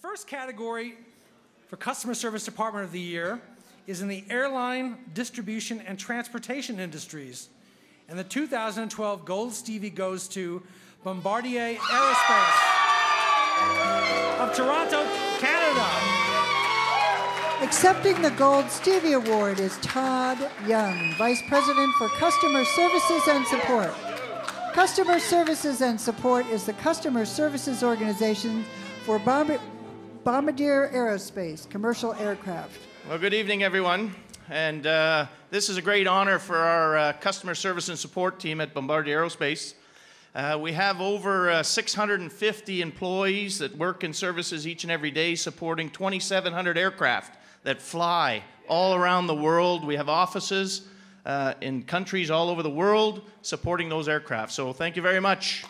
first category for Customer Service Department of the Year is in the airline, distribution, and transportation industries. And the 2012 Gold Stevie goes to Bombardier Aerospace of Toronto, Canada. Accepting the Gold Stevie Award is Todd Young, Vice President for Customer Services and Support. Customer Services and Support is the customer services organization for Bomb- Bombardier Aerospace, commercial aircraft. Well, good evening, everyone. And uh, this is a great honor for our uh, customer service and support team at Bombardier Aerospace. Uh, we have over uh, 650 employees that work in services each and every day, supporting 2,700 aircraft that fly all around the world. We have offices uh, in countries all over the world supporting those aircraft. So, thank you very much.